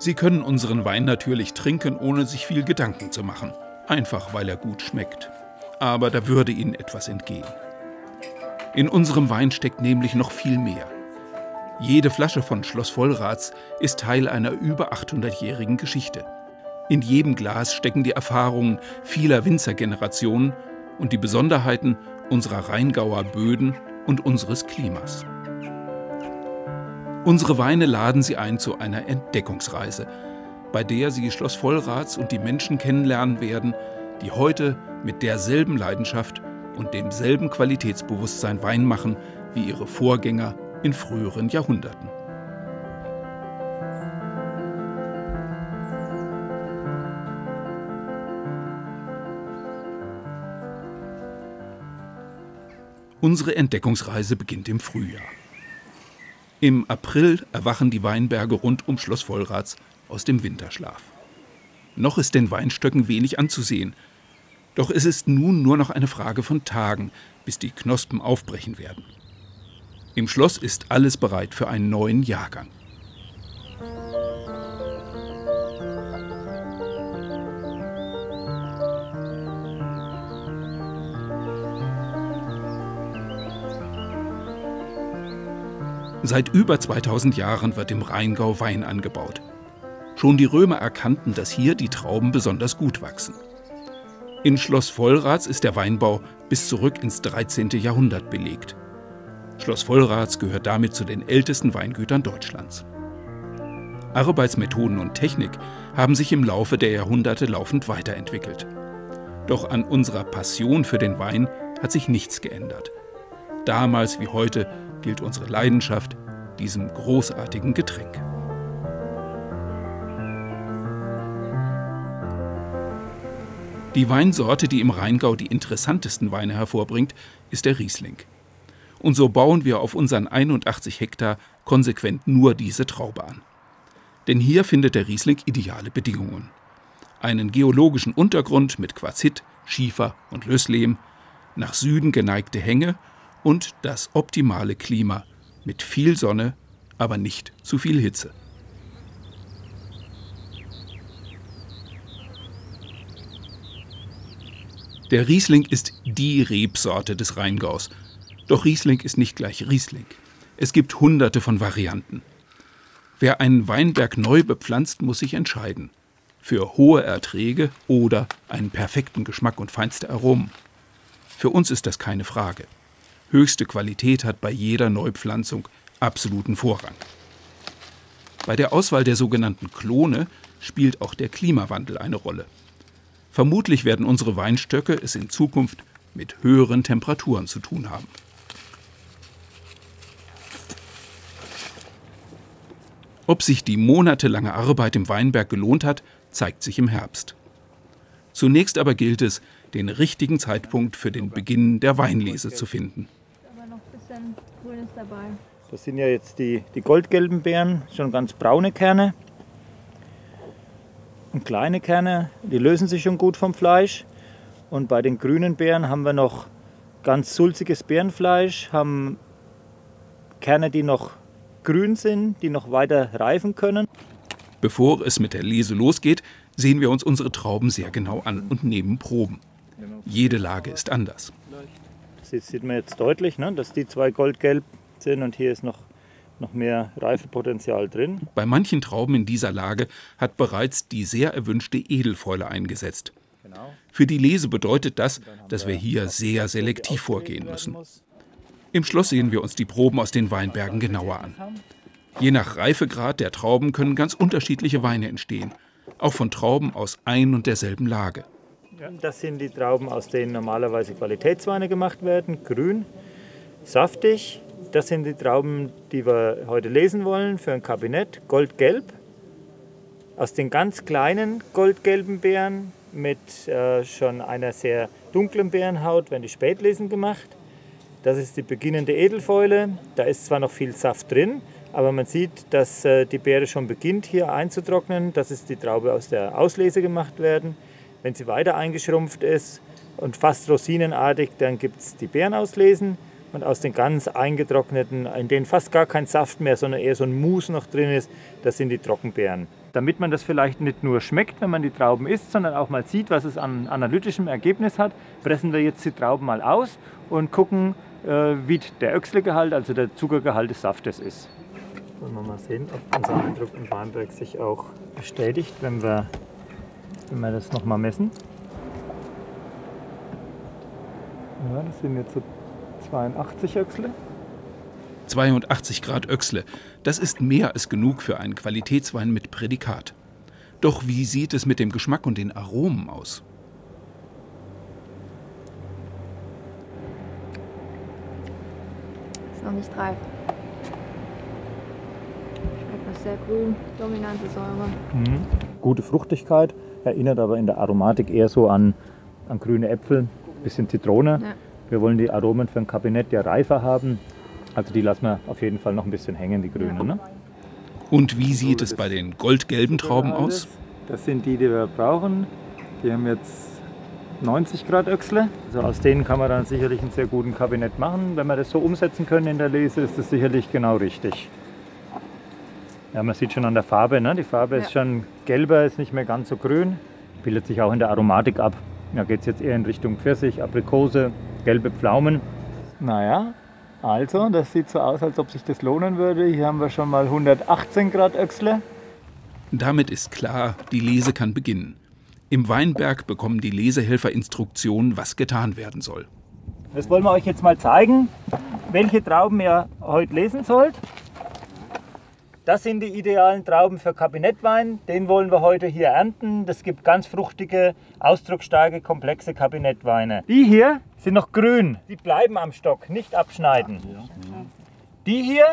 Sie können unseren Wein natürlich trinken, ohne sich viel Gedanken zu machen, einfach weil er gut schmeckt. Aber da würde Ihnen etwas entgehen. In unserem Wein steckt nämlich noch viel mehr. Jede Flasche von Schloss Vollrats ist Teil einer über 800-jährigen Geschichte. In jedem Glas stecken die Erfahrungen vieler Winzergenerationen und die Besonderheiten unserer Rheingauer Böden und unseres Klimas. Unsere Weine laden Sie ein zu einer Entdeckungsreise, bei der Sie Schloss Vollrats und die Menschen kennenlernen werden, die heute mit derselben Leidenschaft und demselben Qualitätsbewusstsein Wein machen wie ihre Vorgänger in früheren Jahrhunderten. Unsere Entdeckungsreise beginnt im Frühjahr. Im April erwachen die Weinberge rund um Schloss Vollrats aus dem Winterschlaf. Noch ist den Weinstöcken wenig anzusehen, doch es ist nun nur noch eine Frage von Tagen, bis die Knospen aufbrechen werden. Im Schloss ist alles bereit für einen neuen Jahrgang. Seit über 2000 Jahren wird im Rheingau Wein angebaut. Schon die Römer erkannten, dass hier die Trauben besonders gut wachsen. In Schloss Vollrats ist der Weinbau bis zurück ins 13. Jahrhundert belegt. Schloss Vollrats gehört damit zu den ältesten Weingütern Deutschlands. Arbeitsmethoden und Technik haben sich im Laufe der Jahrhunderte laufend weiterentwickelt. Doch an unserer Passion für den Wein hat sich nichts geändert. Damals wie heute gilt unsere Leidenschaft diesem großartigen Getränk. Die Weinsorte, die im Rheingau die interessantesten Weine hervorbringt, ist der Riesling. Und so bauen wir auf unseren 81 Hektar konsequent nur diese Traube an. Denn hier findet der Riesling ideale Bedingungen. Einen geologischen Untergrund mit Quarzit, Schiefer und Lösslehm, nach Süden geneigte Hänge und das optimale Klima mit viel Sonne, aber nicht zu viel Hitze. Der Riesling ist die Rebsorte des Rheingaus. Doch Riesling ist nicht gleich Riesling. Es gibt hunderte von Varianten. Wer einen Weinberg neu bepflanzt, muss sich entscheiden. Für hohe Erträge oder einen perfekten Geschmack und feinste Aromen. Für uns ist das keine Frage. Höchste Qualität hat bei jeder Neupflanzung absoluten Vorrang. Bei der Auswahl der sogenannten Klone spielt auch der Klimawandel eine Rolle. Vermutlich werden unsere Weinstöcke es in Zukunft mit höheren Temperaturen zu tun haben. Ob sich die monatelange Arbeit im Weinberg gelohnt hat, zeigt sich im Herbst. Zunächst aber gilt es, den richtigen Zeitpunkt für den Beginn der Weinlese zu finden bisschen Grünes dabei. Das sind ja jetzt die, die goldgelben Beeren, schon ganz braune Kerne. Und kleine Kerne, die lösen sich schon gut vom Fleisch. Und bei den grünen Beeren haben wir noch ganz sulziges Beerenfleisch, haben Kerne, die noch grün sind, die noch weiter reifen können. Bevor es mit der Lese losgeht, sehen wir uns unsere Trauben sehr genau an und nehmen Proben. Jede Lage ist anders. Das sieht man jetzt deutlich, ne, dass die zwei goldgelb sind und hier ist noch, noch mehr Reifepotenzial drin. Bei manchen Trauben in dieser Lage hat bereits die sehr erwünschte Edelfäule eingesetzt. Genau. Für die Lese bedeutet das, dass wir hier sehr selektiv vorgehen müssen. Im Schloss sehen wir uns die Proben aus den Weinbergen genauer an. Je nach Reifegrad der Trauben können ganz unterschiedliche Weine entstehen, auch von Trauben aus ein und derselben Lage. Das sind die Trauben, aus denen normalerweise Qualitätsweine gemacht werden. Grün, saftig. Das sind die Trauben, die wir heute lesen wollen für ein Kabinett. Goldgelb. Aus den ganz kleinen goldgelben Beeren mit äh, schon einer sehr dunklen Beerenhaut werden die Spätlesen gemacht. Das ist die beginnende Edelfäule. Da ist zwar noch viel Saft drin, aber man sieht, dass äh, die Beere schon beginnt hier einzutrocknen. Das ist die Traube, aus der Auslese gemacht werden. Wenn sie weiter eingeschrumpft ist und fast rosinenartig, dann gibt es die Beeren auslesen. Und aus den ganz eingetrockneten, in denen fast gar kein Saft mehr, sondern eher so ein Mus noch drin ist, das sind die Trockenbeeren. damit man das vielleicht nicht nur schmeckt, wenn man die Trauben isst, sondern auch mal sieht, was es an analytischem Ergebnis hat, pressen wir jetzt die Trauben mal aus und gucken, äh, wie der Öchslegehalt, also der Zuckergehalt des Saftes ist. Wollen wir mal sehen, ob unser Eindruck im Weinberg sich auch bestätigt, wenn wir, wenn wir das nochmal messen. Ja, das sind jetzt so 82 Öchsle. 82 Grad Öchsle, das ist mehr als genug für einen Qualitätswein mit Prädikat. Doch wie sieht es mit dem Geschmack und den Aromen aus? Ist noch nicht reif. Schmeckt noch sehr grün, dominante Säure. Mhm. Gute Fruchtigkeit, erinnert aber in der Aromatik eher so an, an grüne Äpfel, bisschen Zitrone. Ja. Wir wollen die Aromen für ein Kabinett ja reifer haben. Also die lassen wir auf jeden Fall noch ein bisschen hängen, die grünen. Ne? Und wie sieht es bei den goldgelben Trauben aus? Das sind die, die wir brauchen. Die haben jetzt 90 Grad Öchsle. Also aus denen kann man dann sicherlich einen sehr guten Kabinett machen. Wenn wir das so umsetzen können in der Lese, ist das sicherlich genau richtig. Ja, man sieht schon an der Farbe, ne? die Farbe ist Ja. schon gelber, ist nicht mehr ganz so grün. Bildet sich auch in der Aromatik ab. Da geht es jetzt eher in Richtung Pfirsich, Aprikose, gelbe Pflaumen. Naja, also das sieht so aus, als ob sich das lohnen würde. Hier haben wir schon mal 118 Grad Öchsle. Damit ist klar, die Lese kann beginnen. Im Weinberg bekommen die Lesehelfer Instruktionen, was getan werden soll. Das wollen wir euch jetzt mal zeigen, welche Trauben ihr heute lesen sollt. Das sind die idealen Trauben für Kabinettwein. Den wollen wir heute hier ernten. Das gibt ganz fruchtige, ausdrucksstarke, komplexe Kabinettweine. Die hier sind noch grün. Die bleiben am Stock, nicht abschneiden. Die hier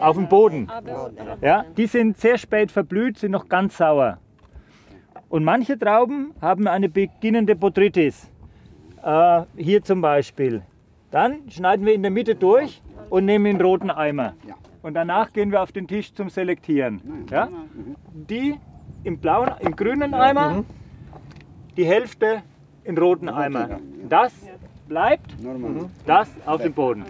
auf dem Boden. Ja, die sind sehr spät verblüht, sind noch ganz sauer. Und manche Trauben haben eine beginnende Botrytis. Äh, hier zum Beispiel. Dann schneiden wir in der Mitte durch und nehmen den roten Eimer. Und danach gehen wir auf den Tisch zum Selektieren. Ja? Die im blauen, im grünen Eimer, die Hälfte in roten Eimer. Das bleibt, das auf dem Boden.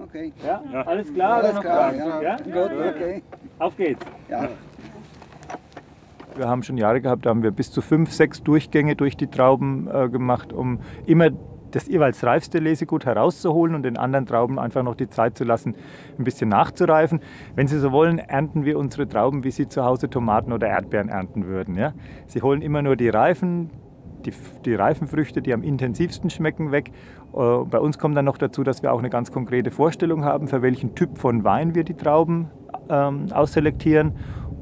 Okay. Ja? Alles klar? oder Alles noch klar. Ja? Gut, okay. Auf geht's. Ja. Wir haben schon Jahre gehabt, da haben wir bis zu fünf, sechs Durchgänge durch die Trauben äh, gemacht, um immer das jeweils reifste Lesegut herauszuholen und den anderen Trauben einfach noch die Zeit zu lassen, ein bisschen nachzureifen. Wenn Sie so wollen, ernten wir unsere Trauben, wie Sie zu Hause Tomaten oder Erdbeeren ernten würden. Ja? Sie holen immer nur die reifen, die, die reifen die am intensivsten schmecken, weg. Äh, Bei uns kommt dann noch dazu, dass wir auch eine ganz konkrete Vorstellung haben, für welchen Typ von Wein wir die Trauben ähm, ausselektieren.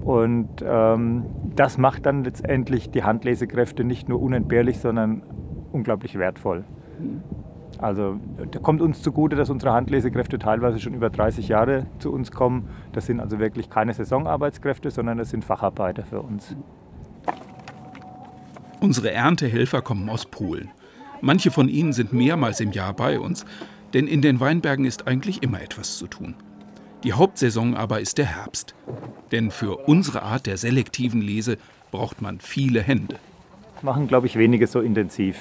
Und ähm, das macht dann letztendlich die Handlesekräfte nicht nur unentbehrlich, sondern unglaublich wertvoll. Also da kommt uns zugute, dass unsere Handlesekräfte teilweise schon über 30 Jahre zu uns kommen. Das sind also wirklich keine Saisonarbeitskräfte, sondern das sind Facharbeiter für uns. Unsere Erntehelfer kommen aus Polen. Manche von ihnen sind mehrmals im Jahr bei uns, denn in den Weinbergen ist eigentlich immer etwas zu tun. Die Hauptsaison aber ist der Herbst. Denn für unsere Art der selektiven Lese braucht man viele Hände. machen, glaube ich, wenige so intensiv.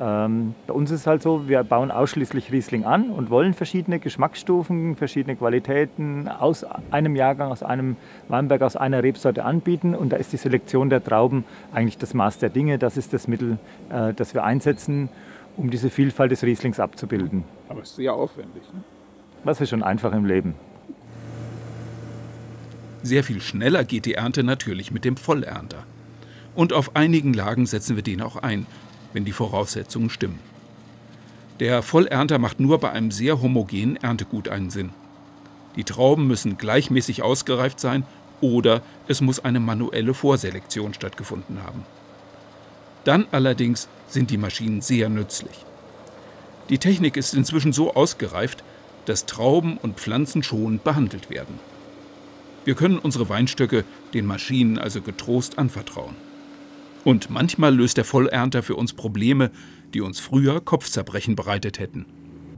Ähm, bei uns ist es halt so, wir bauen ausschließlich Riesling an und wollen verschiedene Geschmacksstufen, verschiedene Qualitäten aus einem Jahrgang, aus einem Weinberg, aus einer Rebsorte anbieten. Und da ist die Selektion der Trauben eigentlich das Maß der Dinge. Das ist das Mittel, äh, das wir einsetzen, um diese Vielfalt des Rieslings abzubilden. Aber es ist sehr aufwendig. Ne? Was ist schon einfach im Leben. Sehr viel schneller geht die Ernte natürlich mit dem Vollernter. Und auf einigen Lagen setzen wir den auch ein, wenn die Voraussetzungen stimmen. Der Vollernter macht nur bei einem sehr homogenen Erntegut einen Sinn. Die Trauben müssen gleichmäßig ausgereift sein oder es muss eine manuelle Vorselektion stattgefunden haben. Dann allerdings sind die Maschinen sehr nützlich. Die Technik ist inzwischen so ausgereift, dass Trauben und Pflanzen schonend behandelt werden. Wir können unsere Weinstöcke den Maschinen also getrost anvertrauen. Und manchmal löst der Vollernter für uns Probleme, die uns früher Kopfzerbrechen bereitet hätten.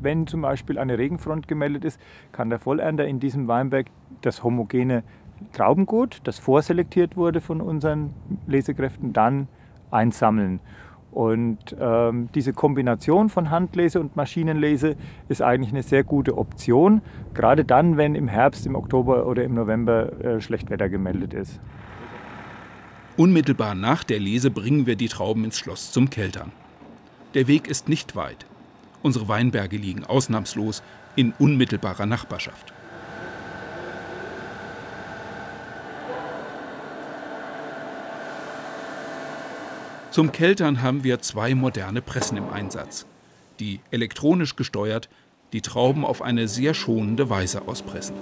Wenn zum Beispiel eine Regenfront gemeldet ist, kann der Vollernter in diesem Weinberg das homogene Traubengut, das vorselektiert wurde von unseren Lesekräften, dann einsammeln. Und ähm, diese Kombination von Handlese und Maschinenlese ist eigentlich eine sehr gute Option, gerade dann, wenn im Herbst, im Oktober oder im November äh, Schlechtwetter gemeldet ist. Unmittelbar nach der Lese bringen wir die Trauben ins Schloss zum Keltern. Der Weg ist nicht weit. Unsere Weinberge liegen ausnahmslos in unmittelbarer Nachbarschaft. Zum Keltern haben wir zwei moderne Pressen im Einsatz, die elektronisch gesteuert die Trauben auf eine sehr schonende Weise auspressen.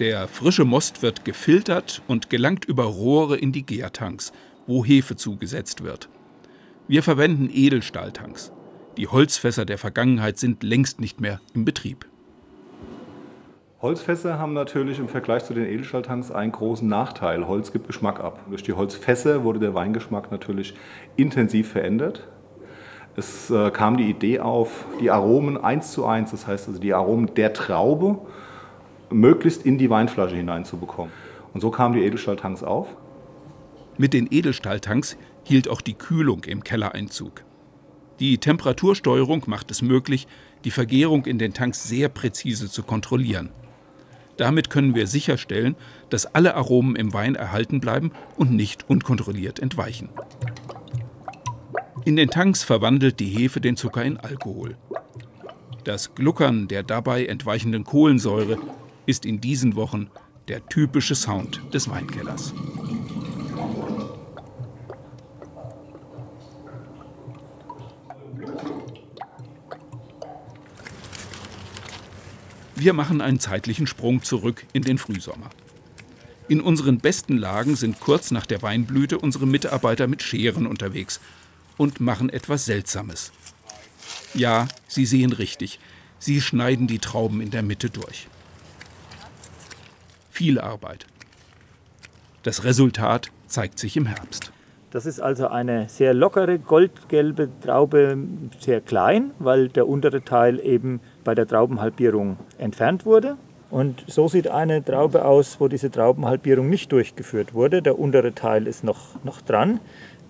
Der frische Most wird gefiltert und gelangt über Rohre in die Gärtanks, wo Hefe zugesetzt wird. Wir verwenden Edelstahltanks. Die Holzfässer der Vergangenheit sind längst nicht mehr im Betrieb. Holzfässer haben natürlich im Vergleich zu den Edelstahltanks einen großen Nachteil. Holz gibt Geschmack ab. Durch die Holzfässer wurde der Weingeschmack natürlich intensiv verändert. Es äh, kam die Idee auf, die Aromen eins zu eins, das heißt also die Aromen der Traube, möglichst in die Weinflasche hineinzubekommen. Und so kamen die Edelstahltanks auf. Mit den Edelstahltanks hielt auch die Kühlung im Keller Einzug. Die Temperatursteuerung macht es möglich, die Vergärung in den Tanks sehr präzise zu kontrollieren. Damit können wir sicherstellen, dass alle Aromen im Wein erhalten bleiben und nicht unkontrolliert entweichen. In den Tanks verwandelt die Hefe den Zucker in Alkohol. Das Gluckern der dabei entweichenden Kohlensäure ist in diesen Wochen der typische Sound des Weinkellers. Wir machen einen zeitlichen Sprung zurück in den Frühsommer. In unseren besten Lagen sind kurz nach der Weinblüte unsere Mitarbeiter mit Scheren unterwegs und machen etwas Seltsames. Ja, Sie sehen richtig, sie schneiden die Trauben in der Mitte durch. Viel Arbeit. Das Resultat zeigt sich im Herbst. Das ist also eine sehr lockere goldgelbe Traube, sehr klein, weil der untere Teil eben bei der Traubenhalbierung entfernt wurde. Und so sieht eine Traube aus, wo diese Traubenhalbierung nicht durchgeführt wurde. Der untere Teil ist noch, noch dran.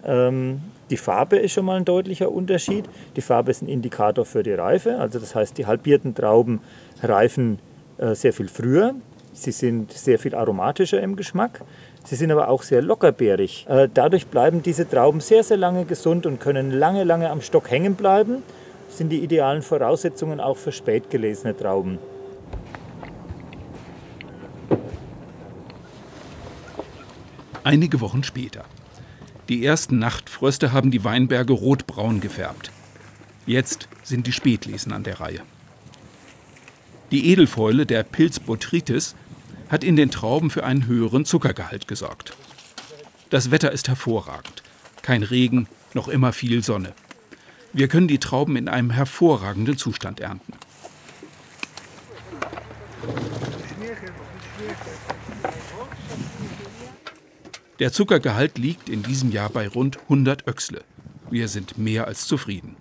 Ähm, die Farbe ist schon mal ein deutlicher Unterschied. Die Farbe ist ein Indikator für die Reife. Also das heißt, die halbierten Trauben reifen äh, sehr viel früher. Sie sind sehr viel aromatischer im Geschmack. Sie sind aber auch sehr lockerbeerig. Äh, dadurch bleiben diese Trauben sehr, sehr lange gesund und können lange, lange am Stock hängen bleiben. Das sind die idealen Voraussetzungen auch für spät gelesene Trauben. Einige Wochen später. Die ersten Nachtfröste haben die Weinberge rotbraun gefärbt. Jetzt sind die Spätlesen an der Reihe. Die Edelfäule der Pilz Botrytis hat in den Trauben für einen höheren Zuckergehalt gesorgt. Das Wetter ist hervorragend. Kein Regen, noch immer viel Sonne. Wir können die Trauben in einem hervorragenden Zustand ernten. Der Zuckergehalt liegt in diesem Jahr bei rund 100 Öchsle. Wir sind mehr als zufrieden.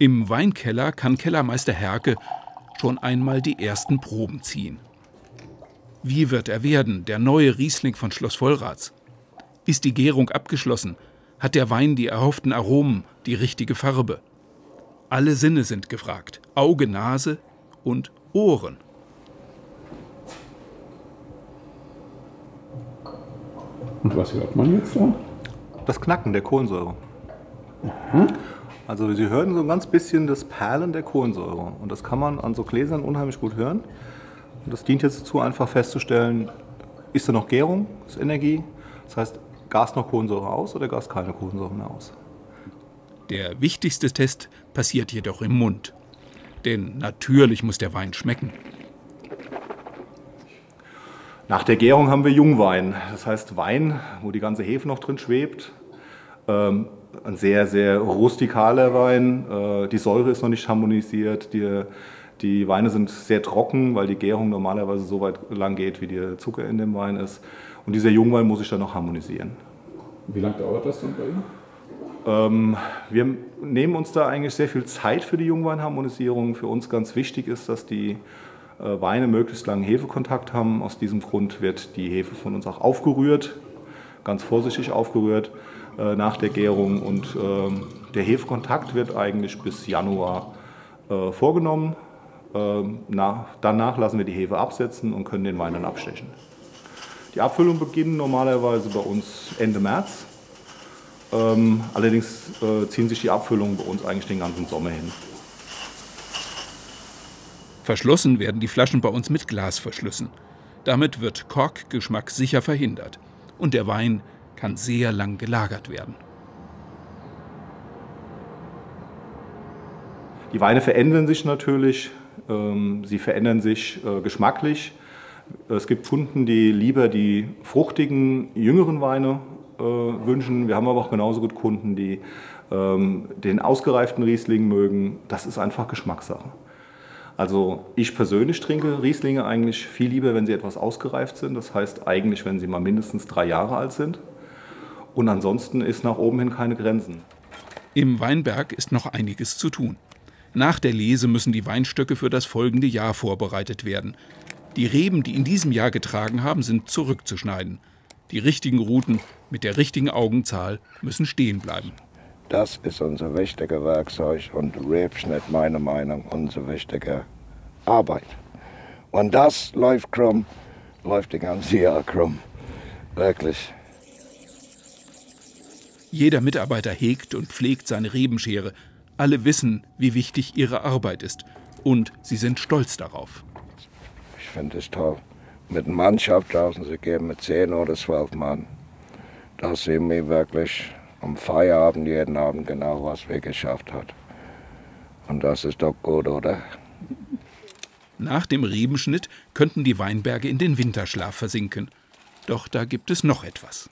Im Weinkeller kann Kellermeister Herke schon einmal die ersten Proben ziehen. Wie wird er werden, der neue Riesling von Schloss Vollrats? Ist die Gärung abgeschlossen? Hat der Wein die erhofften Aromen, die richtige Farbe? Alle Sinne sind gefragt. Auge, Nase und Ohren. Und was hört man jetzt so? Das Knacken der Kohlensäure. Mhm. Also Sie hören so ein ganz bisschen das Perlen der Kohlensäure. Und das kann man an so Gläsern unheimlich gut hören. Und das dient jetzt dazu, einfach festzustellen, ist da noch Gärung, ist Energie. Das heißt, Gas noch Kohlensäure aus oder Gas keine Kohlensäure mehr aus. Der wichtigste Test passiert jedoch im Mund. Denn natürlich muss der Wein schmecken. Nach der Gärung haben wir Jungwein. Das heißt Wein, wo die ganze Hefe noch drin schwebt. Ähm, ein sehr, sehr rustikaler Wein. Äh, die Säure ist noch nicht harmonisiert. Die, die Weine sind sehr trocken, weil die Gärung normalerweise so weit lang geht, wie der Zucker in dem Wein ist. Und dieser Jungwein muss ich dann noch harmonisieren. Wie lange dauert das dann bei Ihnen? Ähm, wir nehmen uns da eigentlich sehr viel Zeit für die Jungweinharmonisierung. Für uns ganz wichtig ist, dass die äh, Weine möglichst langen Hefekontakt haben. Aus diesem Grund wird die Hefe von uns auch aufgerührt, ganz vorsichtig aufgerührt äh, nach der Gärung. Und ähm, der Hefekontakt wird eigentlich bis Januar äh, vorgenommen. Ähm, danach lassen wir die Hefe absetzen und können den Wein dann abstechen. Die Abfüllung beginnt normalerweise bei uns Ende März. Ähm, allerdings ziehen sich die Abfüllungen bei uns eigentlich den ganzen Sommer hin. Verschlossen werden die Flaschen bei uns mit Glasverschlüssen. Damit wird Korkgeschmack sicher verhindert und der Wein kann sehr lang gelagert werden. Die Weine verändern sich natürlich, ähm, sie verändern sich äh, geschmacklich. Es gibt Kunden, die lieber die fruchtigen, jüngeren Weine äh, wünschen. Wir haben aber auch genauso gut Kunden, die ähm, den ausgereiften Riesling mögen. Das ist einfach Geschmackssache. Also ich persönlich trinke Rieslinge eigentlich viel lieber, wenn sie etwas ausgereift sind. Das heißt eigentlich, wenn sie mal mindestens drei Jahre alt sind. Und ansonsten ist nach oben hin keine Grenzen. Im Weinberg ist noch einiges zu tun. Nach der Lese müssen die Weinstöcke für das folgende Jahr vorbereitet werden. Die Reben, die in diesem Jahr getragen haben, sind zurückzuschneiden. Die richtigen Routen mit der richtigen Augenzahl müssen stehen bleiben. Das ist unser wichtiger Werkzeug und Rebschnitt, meiner Meinung, unsere wichtige Arbeit. Wenn das läuft krumm, läuft die ganze Jahr krumm. Wirklich. Jeder Mitarbeiter hegt und pflegt seine Rebenschere. Alle wissen, wie wichtig ihre Arbeit ist. Und sie sind stolz darauf. Ich finde es toll. Mit Mannschaft draußen zu gehen, mit 10 oder 12 Mann. Da sehen wir wirklich am Feierabend jeden Abend genau, was wir geschafft hat. Und das ist doch gut, oder? Nach dem Rebenschnitt könnten die Weinberge in den Winterschlaf versinken. Doch da gibt es noch etwas.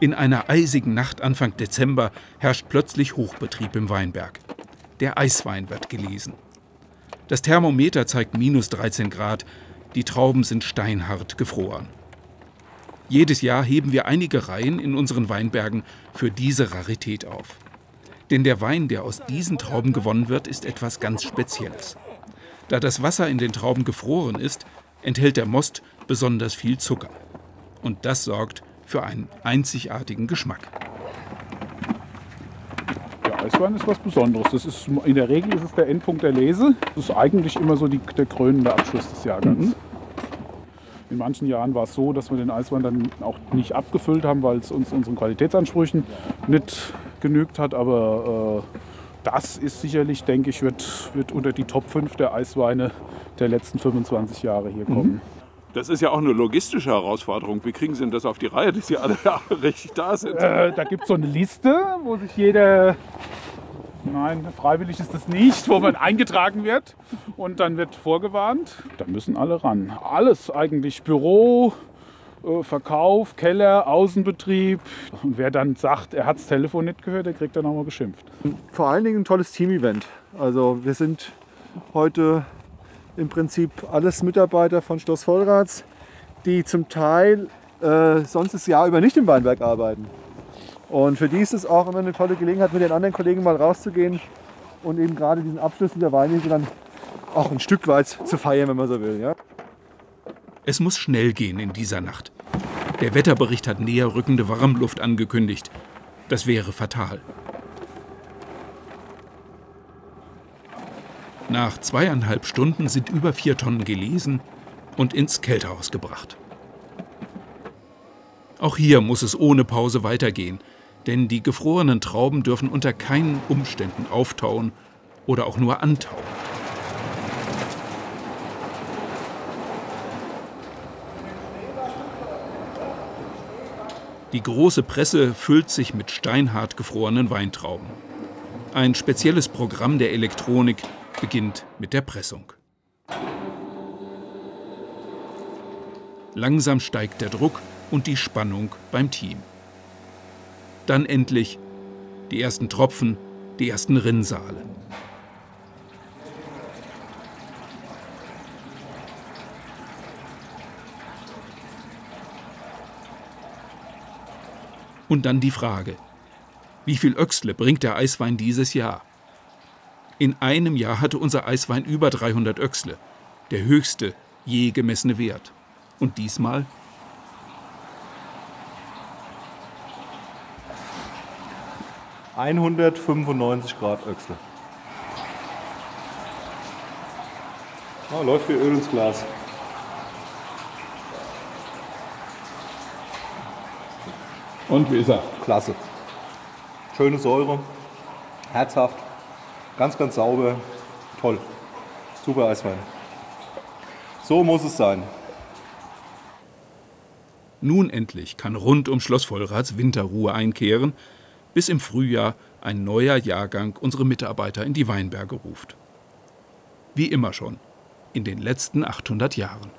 In einer eisigen Nacht Anfang Dezember herrscht plötzlich Hochbetrieb im Weinberg. Der Eiswein wird gelesen. Das Thermometer zeigt minus 13 Grad, die Trauben sind steinhart gefroren. Jedes Jahr heben wir einige Reihen in unseren Weinbergen für diese Rarität auf. Denn der Wein, der aus diesen Trauben gewonnen wird, ist etwas ganz Spezielles. Da das Wasser in den Trauben gefroren ist, enthält der Most besonders viel Zucker. Und das sorgt für einen einzigartigen Geschmack. Der Eiswein ist was Besonderes. Das ist, in der Regel ist es der Endpunkt der Lese. Das ist eigentlich immer so die, der krönende Abschluss des Jahrgangs. Mhm. In manchen Jahren war es so, dass wir den Eiswein dann auch nicht abgefüllt haben, weil es uns unseren Qualitätsansprüchen nicht genügt hat. Aber äh, das ist sicherlich, denke ich, wird, wird unter die Top 5 der Eisweine der letzten 25 Jahre hier kommen. Mhm. Das ist ja auch eine logistische Herausforderung. Wie kriegen Sie denn das auf die Reihe, dass Sie alle richtig da sind? Äh, da gibt es so eine Liste, wo sich jeder Nein, freiwillig ist das nicht, wo man eingetragen wird und dann wird vorgewarnt. Da müssen alle ran. Alles eigentlich. Büro, äh, Verkauf, Keller, Außenbetrieb. Und wer dann sagt, er hat das Telefon nicht gehört, der kriegt dann auch mal geschimpft. Vor allen Dingen ein tolles Team-Event. Also wir sind heute im Prinzip alles Mitarbeiter von Schloss Vollrats, die zum Teil äh, sonst das Jahr über nicht im Weinberg arbeiten. Und für die ist es auch immer eine tolle Gelegenheit, mit den anderen Kollegen mal rauszugehen und eben gerade diesen Abschluss der Weinlese dann auch ein Stück weit zu feiern, wenn man so will. Ja? Es muss schnell gehen in dieser Nacht. Der Wetterbericht hat näher rückende Warmluft angekündigt. Das wäre fatal. Nach zweieinhalb Stunden sind über vier Tonnen gelesen und ins Kältehaus gebracht. Auch hier muss es ohne Pause weitergehen denn die gefrorenen Trauben dürfen unter keinen Umständen auftauen oder auch nur antauen. Die große Presse füllt sich mit steinhart gefrorenen Weintrauben. Ein spezielles Programm der Elektronik beginnt mit der Pressung. Langsam steigt der Druck und die Spannung beim Team. Dann endlich die ersten Tropfen, die ersten Rinnsale. Und dann die Frage, wie viel Öxle bringt der Eiswein dieses Jahr? In einem Jahr hatte unser Eiswein über 300 Öxle, der höchste je gemessene Wert. Und diesmal? ...195 Grad Öxle. Oh, läuft wie Öl ins Glas. Und wie ist er? Klasse. Schöne Säure, herzhaft, ganz, ganz sauber, toll. Super Eiswein. So muss es sein. Nun endlich kann rund um Schloss Vollraths Winterruhe einkehren, bis im Frühjahr ein neuer Jahrgang unsere Mitarbeiter in die Weinberge ruft. Wie immer schon, in den letzten 800 Jahren.